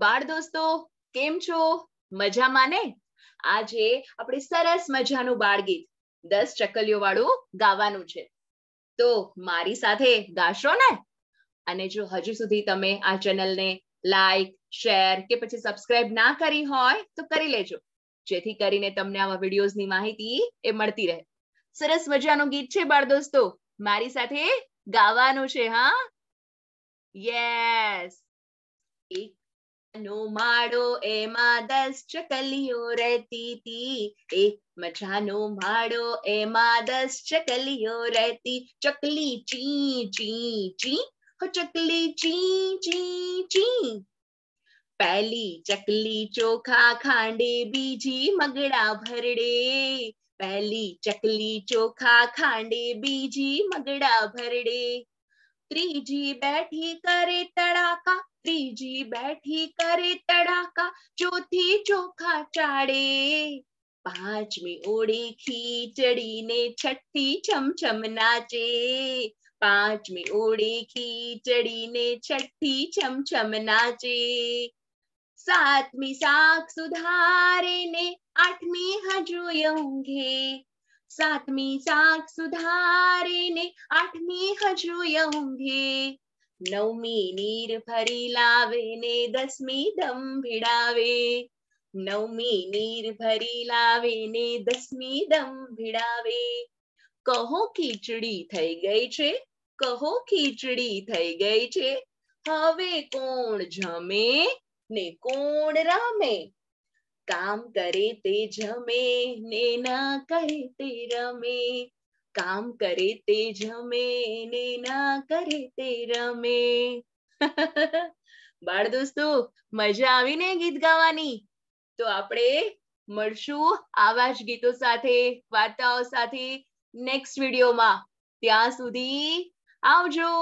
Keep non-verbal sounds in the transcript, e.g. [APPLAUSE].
બાળ દોસ્તો, કેમ છો? મજામાં ને? આજે આપણે સરસ મજાનું બાળગીત, દસ ચકલીઓ વાળું ગાવાનું છે. તો મારી સાથે ગાશો ને? અને જો હજુ સુધી તમે આ ચેનલને લાઈક, શેર કે પછી સબસ્ક્રાઇબ ના કરી હોય, તો કરી લેજો. જેથી કરીને તમને આવા વિડીયોઝની માહિતી એ મળતી રહે. સરસ મજાનું ગીત છે, બાળ દોસ્તો. મારી સાથે ગાવાનું છે, હા? યસ એક નો માળો એમાં દસ ચકલીઓ રહેતી હતી એક મજાનો માળો એમાં દસ ચકલીઓ રહેતી ચકલી ચી ચી ચી હો ચકલી ચી ચી ચી પહેલી ચકલી ચોખા ખાંડે બીજી મગડા ભરડે પહેલી ચકલી ચોખા ખાંડે બીજી મગડા ભરડે ત્રીજી બેઠી કરે તડાકા ત્રીજી બેઠી કરે તડાકા ચોથી ચોખા ચાડે પાંચમી ઓળે ખીચડીને છઠ્ઠી છમછમ નાચે પાંચમી ઓળે ખીચડીને છઠ્ઠી છમછમ નાચે સાતમી શાક સુધારે ને આઠમી હજુ ઊંઘે સાતમી ચાક સુધારીને આઠમી હજુ ઊંઘે નવમી નીર ભરી લાવે ને દસમી દમ ભીડાવે નવમી નીર ભરી લાવે ને દસમી દમ ભીડાવે કહો ખીચડી થઈ ગઈ છે કહો ખીચડી થઈ ગઈ છે હવે કોણ જમે ને કોણ રમે? કામ કરે તે જમે ને ના કરે તે રમે. કામ કરે તે જમે ને ના કરે તે રમે. [LAUGHS] બાળ દોસ્તો, મજા આવી ને ગીત ગાવાની? તો આપણે મળશું આવા જ ગીતો સાથે, વાર્તાઓ સાથે નેક્સ્ટ વિડીયોમાં ત્યાં સુધી આવજો.